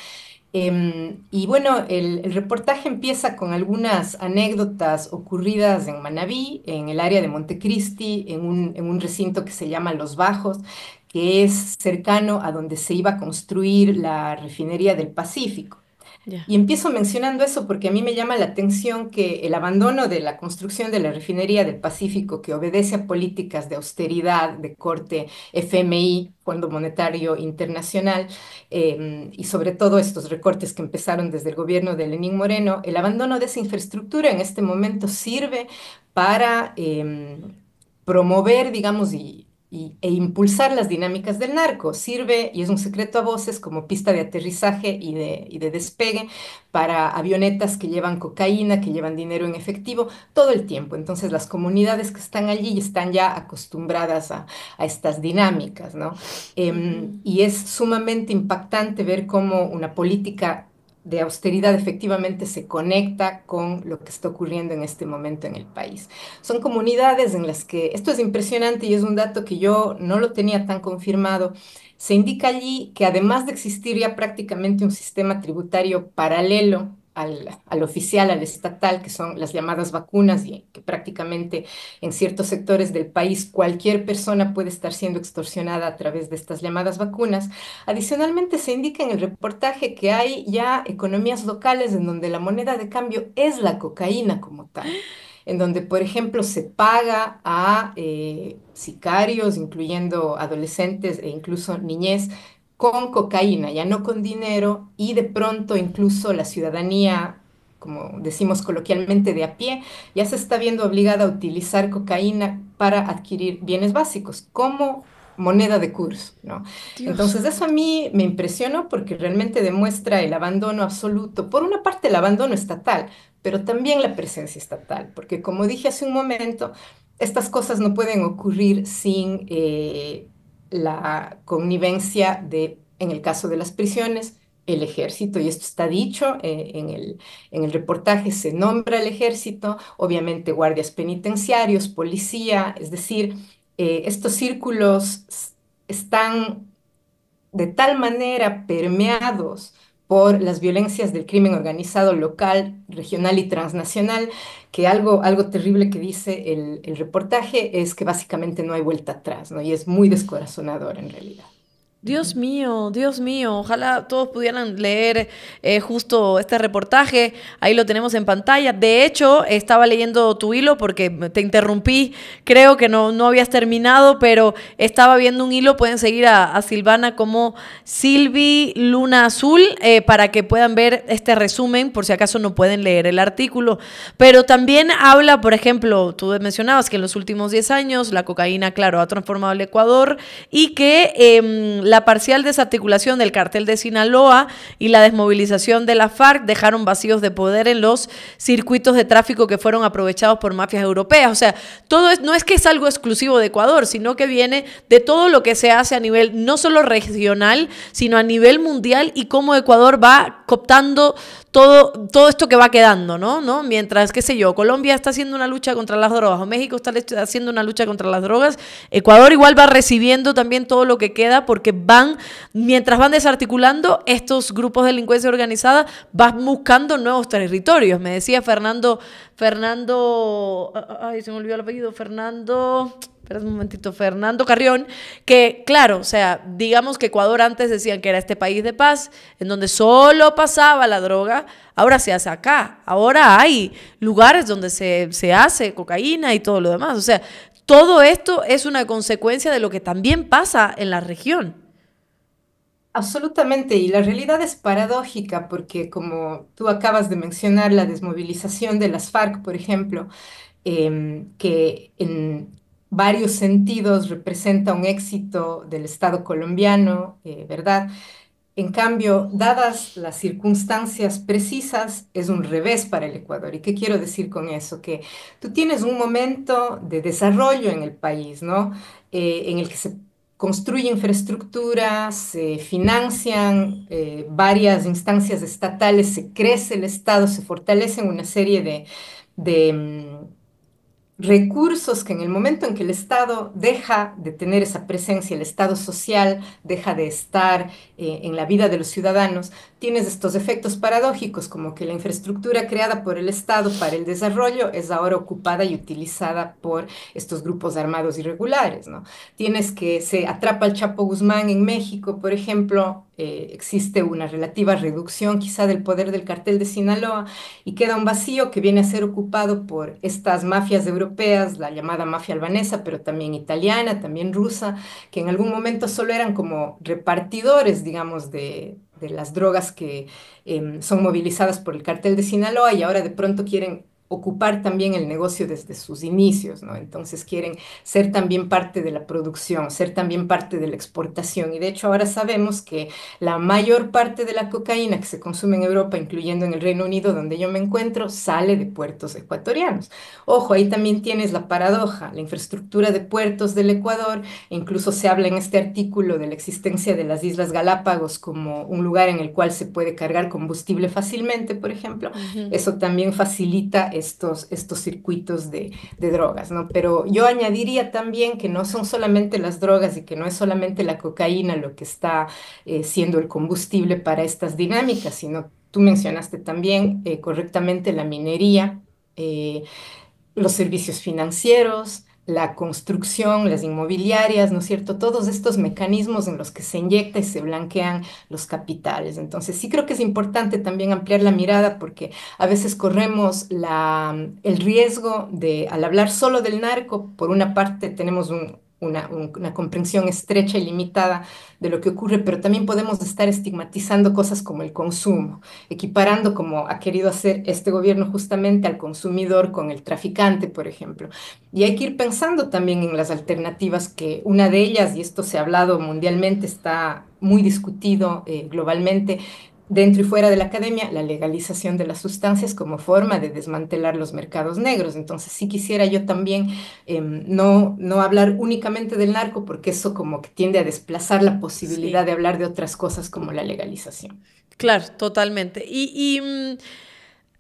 Em, y bueno, el, reportaje empieza con algunas anécdotas ocurridas en Manabí, en el área de Montecristi, en en un recinto que se llama Los Bajos, que es cercano a donde se iba a construir la refinería del Pacífico. Y empiezo mencionando eso porque a mí me llama la atención que el abandono de la construcción de la refinería del Pacífico, que obedece a políticas de austeridad de corte FMI, Fondo Monetario Internacional, em, y sobre todo estos recortes que empezaron desde el gobierno de Lenín Moreno, el abandono de esa infraestructura en este momento sirve para em, promover, digamos, y e impulsar las dinámicas del narco. Sirve, y es un secreto a voces, como pista de aterrizaje y de, y de despegue para avionetas que llevan cocaína, que llevan dinero en efectivo, todo el tiempo. Entonces las comunidades que están allí están ya acostumbradas a, estas dinámicas, ¿no? Em, y es sumamente impactante ver cómo una política de austeridad efectivamente se conecta con lo que está ocurriendo en este momento en el país. Son comunidades en las que, esto es impresionante y es un dato que yo no lo tenía tan confirmado, se indica allí que además de existir ya prácticamente un sistema tributario paralelo al, oficial, al estatal, que son las llamadas vacunas, y que prácticamente en ciertos sectores del país cualquier persona puede estar siendo extorsionada a través de estas llamadas vacunas. Adicionalmente, se indica en el reportaje que hay ya economías locales en donde la moneda de cambio es la cocaína como tal en donde, por ejemplo, se paga a eh, sicarios, incluyendo adolescentes e incluso niñez, con cocaína, ya no con dinero, y de pronto incluso la ciudadanía, como decimos coloquialmente, de a pie, ya se está viendo obligada a utilizar cocaína para adquirir bienes básicos, como moneda de curso, ¿no? Entonces eso a mí me impresionó porque realmente demuestra el abandono absoluto, por una parte el abandono estatal, pero también la presencia estatal, porque como dije hace un momento, estas cosas no pueden ocurrir sin eh, la connivencia de, en el caso de las prisiones, el ejército, y esto está dicho eh, en, el, en el reportaje, se nombra el ejército, obviamente guardias penitenciarios, policía, es decir, eh, estos círculos están de tal manera permeados por las violencias del crimen organizado local, regional y transnacional, que algo, algo terrible que dice el, el reportaje es que básicamente no hay vuelta atrás, ¿no? Y es muy descorazonador en realidad. Dios mío, Dios mío, ojalá todos pudieran leer eh, justo este reportaje, ahí lo tenemos en pantalla. De hecho, estaba leyendo tu hilo porque te interrumpí, creo que no, no habías terminado, pero estaba viendo un hilo, pueden seguir a, Silvana como Silvi Luna Azul eh, para que puedan ver este resumen, por si acaso no pueden leer el artículo. Pero también habla, por ejemplo, tú mencionabas que en los últimos 10 años la cocaína, claro, ha transformado el Ecuador y que em, la la parcial desarticulación del cartel de Sinaloa y la desmovilización de la FARC dejaron vacíos de poder en los circuitos de tráfico que fueron aprovechados por mafias europeas. O sea, todo es, no es que es algo exclusivo de Ecuador, sino que viene de todo lo que se hace a nivel no solo regional, sino a nivel mundial y cómo Ecuador va cooptando todo, todo esto que va quedando, ¿no? ¿no? Mientras, qué sé yo, Colombia está haciendo una lucha contra las drogas, o México está haciendo una lucha contra las drogas, Ecuador igual va recibiendo también todo lo que queda porque van, mientras van desarticulando, estos grupos de delincuencia organizada van buscando nuevos territorios. Me decía Fernando, Fernando, ay, se me olvidó el apellido, Fernando... Espera un momentito, Fernando Carrión, que claro, o sea, digamos que Ecuador antes decían que era este país de paz, en donde solo pasaba la droga, ahora se hace acá, ahora hay lugares donde se, se hace cocaína y todo lo demás. O sea, todo esto es una consecuencia de lo que también pasa en la región. Absolutamente, y la realidad es paradójica porque como tú acabas de mencionar, la desmovilización de las FARC, por ejemplo, em, que en, varios sentidos representa un éxito del Estado colombiano, eh, ¿verdad? En cambio, dadas las circunstancias precisas, es un revés para el Ecuador. ¿Y qué quiero decir con eso? Que tú tienes un momento de desarrollo en el país, ¿no? Eh, en el que se construye infraestructura, se financian eh, varias instancias estatales, se crece el Estado, se fortalecen una serie de, de mm, recursos que en el momento en que el Estado deja de tener esa presencia, el Estado social deja de estar eh, en la vida de los ciudadanos, tienes estos efectos paradójicos como que la infraestructura creada por el Estado para el desarrollo es ahora ocupada y utilizada por estos grupos armados irregulares, ¿no? Tienes que se atrapa el Chapo Guzmán en México, por ejemplo, eh, existe una relativa reducción quizá del poder del cartel de Sinaloa y queda un vacío que viene a ser ocupado por estas mafias europeas, la llamada mafia albanesa, pero también italiana, también rusa, que en algún momento solo eran como repartidores, digamos, de, las drogas que em, son movilizadas por el cartel de Sinaloa y ahora de pronto quieren ocupar también el negocio desde sus inicios, ¿no? Entonces quieren ser también parte de la producción, ser también parte de la exportación. Y de hecho ahora sabemos que la mayor parte de la cocaína que se consume en Europa, incluyendo en el Reino Unido, donde yo me encuentro, sale de puertos ecuatorianos. Ojo, ahí también tienes la paradoja, la infraestructura de puertos del Ecuador, e incluso se habla en este artículo de la existencia de las Islas Galápagos como un lugar en el cual se puede cargar combustible fácilmente, por ejemplo. Eso también facilita estos, estos circuitos de, drogas, ¿no? Pero yo añadiría también que no son solamente las drogas y que no es solamente la cocaína lo que está eh, siendo el combustible para estas dinámicas, sino tú mencionaste también eh, correctamente la minería, eh, los servicios financieros, la construcción, las inmobiliarias, ¿no es cierto? Todos estos mecanismos en los que se inyecta y se blanquean los capitales. Entonces, sí creo que es importante también ampliar la mirada porque a veces corremos la, el riesgo de, al hablar solo del narco, por una parte tenemos un, una, comprensión estrecha y limitada de lo que ocurre, pero también podemos estar estigmatizando cosas como el consumo, equiparando como ha querido hacer este gobierno justamente al consumidor con el traficante, por ejemplo. Y hay que ir pensando también en las alternativas, que una de ellas, y esto se ha hablado mundialmente, está muy discutido eh, globalmente, dentro y fuera de la academia la legalización de las sustancias como forma de desmantelar los mercados negros. Entonces, sí quisiera yo también em, no, no hablar únicamente del narco, porque eso como que tiende a desplazar la posibilidad de hablar de otras cosas como la legalización. Claro, totalmente. Y, mm,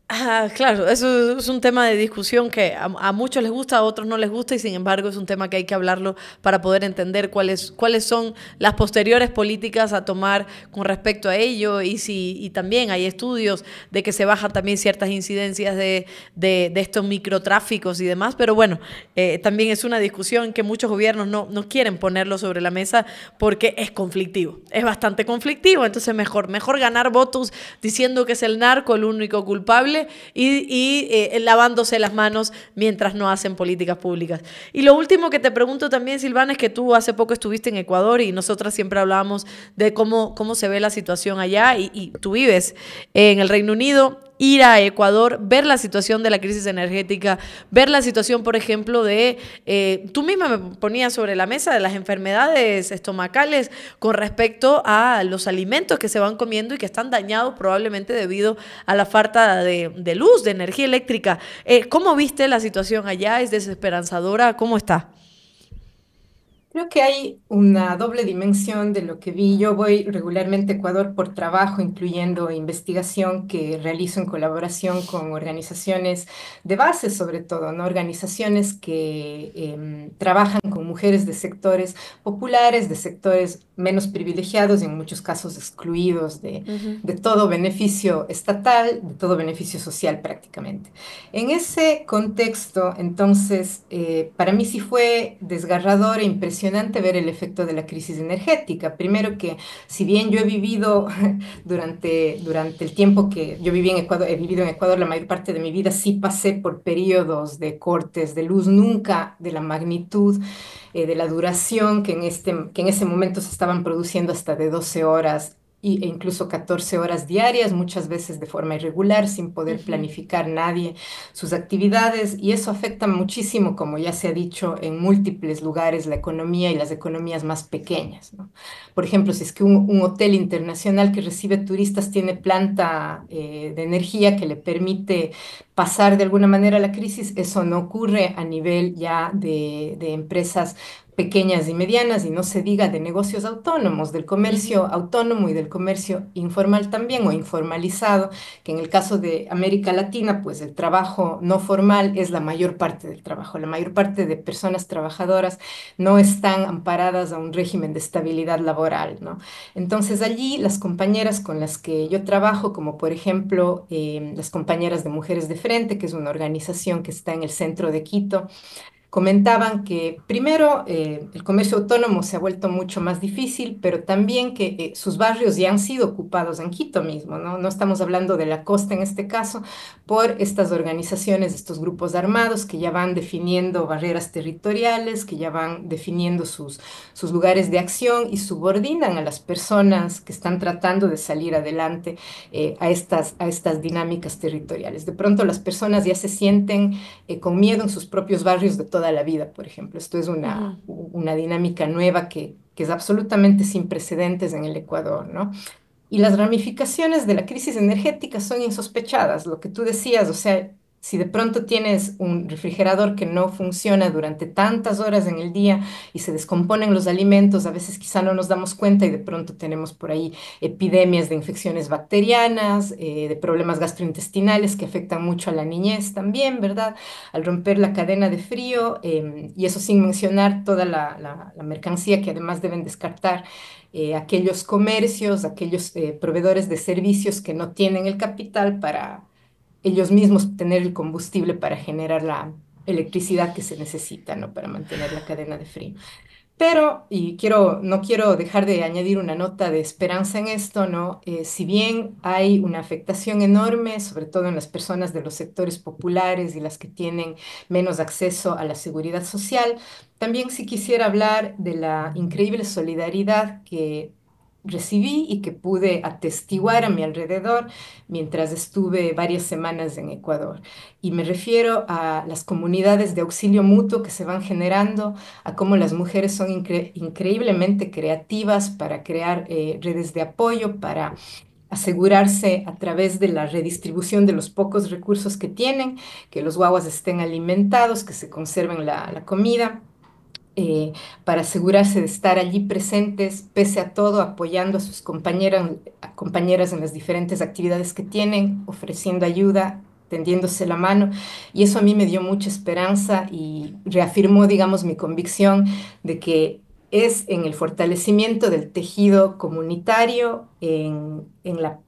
Ah, claro, eso es un tema de discusión que a, muchos les gusta, a otros no les gusta y sin embargo es un tema que hay que hablarlo para poder entender cuáles, cuáles son las posteriores políticas a tomar con respecto a ello y si y también hay estudios de que se bajan también ciertas incidencias de, de, estos microtráficos y demás, pero bueno, eh, también es una discusión que muchos gobiernos no, no quieren ponerlo sobre la mesa porque es conflictivo, es bastante conflictivo, entonces mejor, mejor ganar votos diciendo que es el narco el único culpable y, eh, lavándose las manos mientras no hacen políticas públicas. Y lo último que te pregunto también, Silvana, es que tú hace poco estuviste en Ecuador y nosotras siempre hablábamos de cómo, cómo se ve la situación allá y, y tú vives en el Reino Unido ir a Ecuador, ver la situación de la crisis energética, ver la situación, por ejemplo, de, eh, tú misma me ponías sobre la mesa de las enfermedades estomacales con respecto a los alimentos que se van comiendo y que están dañados probablemente debido a la falta de, luz, de energía eléctrica. Eh, ¿Cómo viste la situación allá? ¿Es desesperanzadora? ¿Cómo está? Creo que hay una doble dimensión de lo que vi. Yo voy regularmente a Ecuador por trabajo, incluyendo investigación que realizo en colaboración con organizaciones de base, sobre todo, ¿no? Organizaciones que em, trabajan con mujeres de sectores populares, de sectores menos privilegiados y en muchos casos excluidos de, de todo beneficio estatal, de todo beneficio social prácticamente. En ese contexto, entonces, eh, para mí sí fue desgarrador e impresionante ver el efecto de la crisis energética. Primero que, si bien yo he vivido durante, durante el tiempo que yo viví en Ecuador, he vivido en Ecuador la mayor parte de mi vida, sí pasé por periodos de cortes de luz, nunca de la magnitud, eh, de la duración que en, este, que en ese momento se estaban produciendo hasta de 12 horas e incluso 14 horas diarias, muchas veces de forma irregular, sin poder planificar nadie sus actividades. Y eso afecta muchísimo, como ya se ha dicho, en múltiples lugares la economía y las economías más pequeñas. Por ejemplo, si es que un, hotel internacional que recibe turistas tiene planta eh, de energía que le permite pasar de alguna manera la crisis, eso no ocurre a nivel ya de, de empresas pequeñas y medianas y no se diga de negocios autónomos, del comercio autónomo y del comercio informal también o informalizado, que en el caso de América Latina, pues el trabajo no formal es la mayor parte del trabajo. La mayor parte de personas trabajadoras no están amparadas a un régimen de estabilidad laboral, ¿no? Entonces allí las compañeras con las que yo trabajo, como por ejemplo eh, las compañeras de Mujeres de Frente, que es una organización que está en el centro de Quito, comentaban que primero eh, el comercio autónomo se ha vuelto mucho más difícil, pero también que eh, sus barrios ya han sido ocupados en Quito mismo, ¿no? No estamos hablando de la costa en este caso, por estas organizaciones, estos grupos armados que ya van definiendo barreras territoriales, que ya van definiendo sus, sus lugares de acción y subordinan a las personas que están tratando de salir adelante eh, a, estas, a estas dinámicas territoriales. De pronto las personas ya se sienten con miedo en sus propios barrios de toda la vida, por ejemplo. Esto es una, una dinámica nueva que, que es absolutamente sin precedentes en el Ecuador, ¿no? Y las ramificaciones de la crisis energética son insospechadas. Lo que tú decías, o sea, si de pronto tienes un refrigerador que no funciona durante tantas horas en el día y se descomponen los alimentos, a veces quizá no nos damos cuenta y de pronto tenemos por ahí epidemias de infecciones bacterianas, eh, de problemas gastrointestinales que afectan mucho a la niñez también, ¿verdad? Al romper la cadena de frío em, y eso sin mencionar toda la, mercancía que además deben descartar. Eh, aquellos comercios, aquellos eh, proveedores de servicios que no tienen el capital para, ellos mismos tener el combustible para generar la electricidad que se necesita, ¿no? Para mantener la cadena de frío. Pero, y quiero, no quiero dejar de añadir una nota de esperanza en esto, ¿no? Eh, si bien hay una afectación enorme, sobre todo en las personas de los sectores populares y las que tienen menos acceso a la seguridad social, también sí quisiera hablar de la increíble solidaridad que recibí y que pude atestiguar a mi alrededor mientras estuve varias semanas en Ecuador. Y me refiero a las comunidades de auxilio mutuo que se van generando, a cómo las mujeres son increíblemente creativas para crear eh, redes de apoyo, para asegurarse a través de la redistribución de los pocos recursos que tienen, que los guaguas estén alimentados, que se conserven la comida eh, para asegurarse de estar allí presentes, pese a todo, apoyando a sus compañeras, compañeras en las diferentes actividades que tienen, ofreciendo ayuda, tendiéndose la mano. Y eso a mí me dio mucha esperanza y reafirmó, digamos, mi convicción de que es en el fortalecimiento del tejido comunitario, en, en la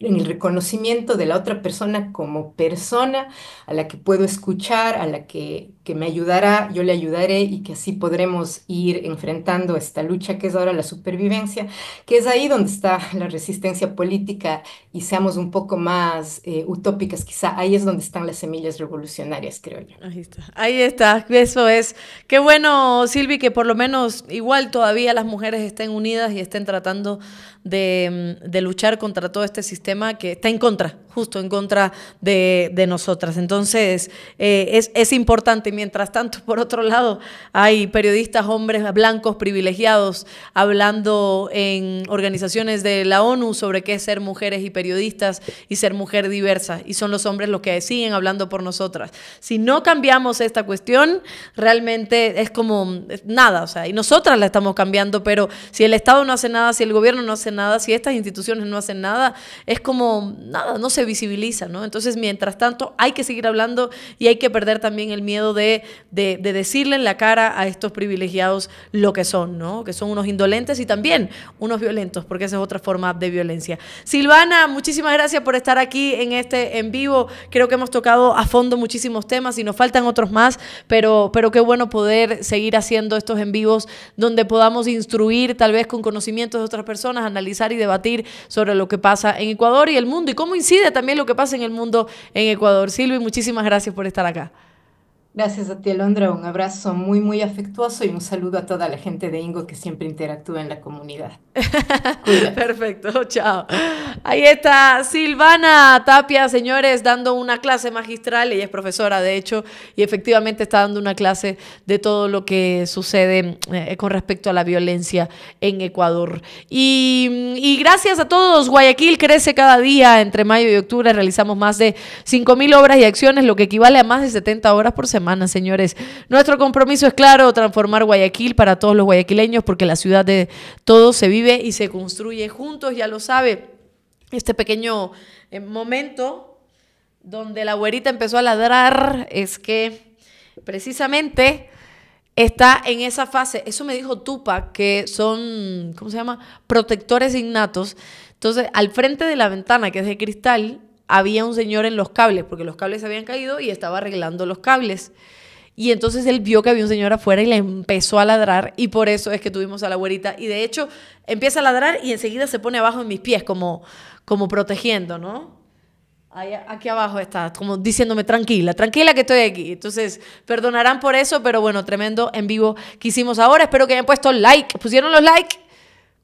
en el reconocimiento de la otra persona como persona a la que puedo escuchar, a la que, que, me ayudará, yo le ayudaré y que así podremos ir enfrentando esta lucha que es ahora la supervivencia, que es ahí donde está la resistencia política y seamos un poco más eh, utópicas, quizá ahí es donde están las semillas revolucionarias, creo yo. Ahí está, ahí está, eso es. Qué bueno, Silvi, que por lo menos igual todavía las mujeres estén unidas y estén tratando de, de luchar contra todo este sistema que está en contra, justo en contra de, nosotras. Entonces, eh, es, es, importante. Mientras tanto, por otro lado, hay periodistas, hombres blancos privilegiados, hablando en organizaciones de la ONU sobre qué es ser mujeres y periodistas y ser mujer diversa. Y son los hombres los que siguen hablando por nosotras. Si no cambiamos esta cuestión, realmente es como nada. O sea, y nosotras la estamos cambiando, pero si el Estado no hace nada, si el gobierno no hace nada, si estas instituciones no hacen nada, como nada, no se visibiliza, ¿no? Entonces, mientras tanto, hay que seguir hablando y hay que perder también el miedo de, de, decirle en la cara a estos privilegiados lo que son, ¿no? Que son unos indolentes y también unos violentos, porque esa es otra forma de violencia. Silvana, muchísimas gracias por estar aquí en este en vivo. Creo que hemos tocado a fondo muchísimos temas y nos faltan otros más, pero, pero qué bueno poder seguir haciendo estos en vivos donde podamos instruir tal vez con conocimientos de otras personas, analizar y debatir sobre lo que pasa en Ecuador y el mundo y cómo incide también lo que pasa en el mundo en Ecuador. Silvi, muchísimas gracias por estar acá. Gracias a ti, Alondra. Un abrazo muy, muy afectuoso y un saludo a toda la gente de Ingo que siempre interactúa en la comunidad. Perfecto, chao. Ahí está Silvana Tapia, señores, dando una clase magistral. Ella es profesora, de hecho, y efectivamente está dando una clase de todo lo que sucede eh, con respecto a la violencia en Ecuador. Y, y gracias a todos. Guayaquil crece cada día. Entre mayo y octubre realizamos más de 5.000 obras y acciones, lo que equivale a más de 70 horas por semana señores. Nuestro compromiso es claro, transformar Guayaquil para todos los guayaquileños, porque la ciudad de todos se vive y se construye juntos, ya lo sabe. Este pequeño eh, momento donde la güerita empezó a ladrar es que precisamente está en esa fase. Eso me dijo Tupac, que son, ¿cómo se llama? Protectores innatos. Entonces, al frente de la ventana, que es de cristal, había un señor en los cables, porque los cables se habían caído y estaba arreglando los cables. Y entonces él vio que había un señor afuera y le empezó a ladrar y por eso es que tuvimos a la güerita. Y de hecho empieza a ladrar y enseguida se pone abajo en mis pies como, como protegiendo, ¿no? aquí abajo está, como diciéndome tranquila, tranquila que estoy aquí. Entonces, perdonarán por eso, pero bueno, tremendo en vivo que hicimos ahora. Espero que hayan puesto like. ¿Pusieron los likes?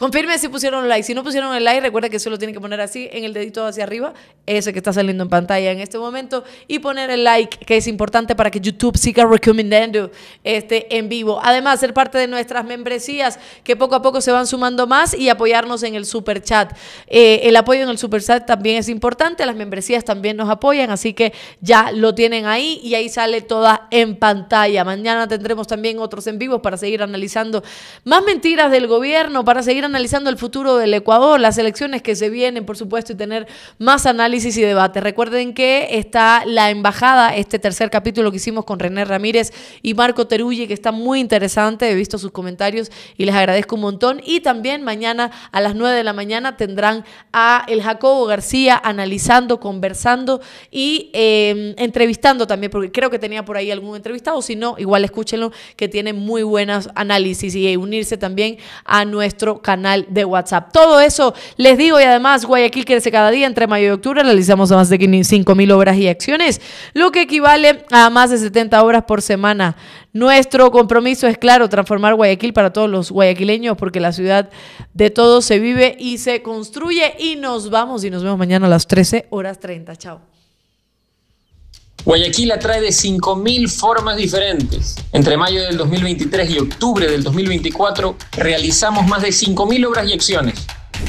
Confirme si pusieron like. Si no pusieron el like, recuerda que solo tienen que poner así en el dedito hacia arriba, ese que está saliendo en pantalla en este momento, y poner el like, que es importante para que YouTube siga recomendando este en vivo. Además, ser parte de nuestras membresías, que poco a poco se van sumando más, y apoyarnos en el super chat. Eh, el apoyo en el super chat también es importante, las membresías también nos apoyan, así que ya lo tienen ahí y ahí sale toda en pantalla. Mañana tendremos también otros en vivos para seguir analizando más mentiras del gobierno, para seguir analizando el futuro del Ecuador, las elecciones que se vienen, por supuesto, y tener más análisis y debate. Recuerden que está la embajada, este tercer capítulo que hicimos con René Ramírez y Marco Terulli, que está muy interesante. He visto sus comentarios y les agradezco un montón. Y también mañana a las 9 de la mañana tendrán a el Jacobo García analizando, conversando y em, entrevistando también, porque creo que tenía por ahí algún entrevistado. Si no, igual escúchenlo, que tiene muy buenos análisis y unirse también a nuestro canal de WhatsApp. Todo eso les digo y además Guayaquil crece cada día entre mayo y octubre. Realizamos más de 5 mil obras y acciones, lo que equivale a más de 70 horas por semana. Nuestro compromiso es claro, transformar Guayaquil para todos los guayaquileños porque la ciudad de todos se vive y se construye y nos vamos y nos vemos mañana a las 13 horas 30. Chao. Guayaquil atrae de 5.000 formas diferentes. Entre mayo del 2023 y octubre del 2024 realizamos más de 5.000 obras y acciones.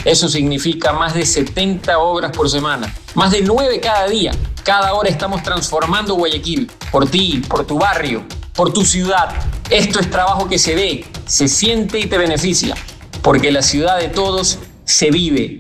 Eso significa más de 70 obras por semana, más de 9 cada día. Cada hora estamos transformando Guayaquil, por ti, por tu barrio, por tu ciudad. Esto es trabajo que se ve, se siente y te beneficia, porque la ciudad de todos se vive